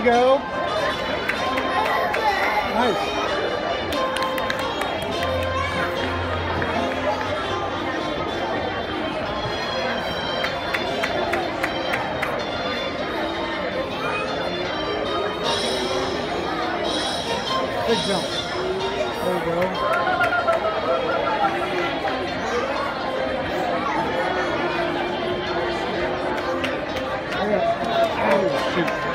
to go. Nice. Big jump. There you go. shoot.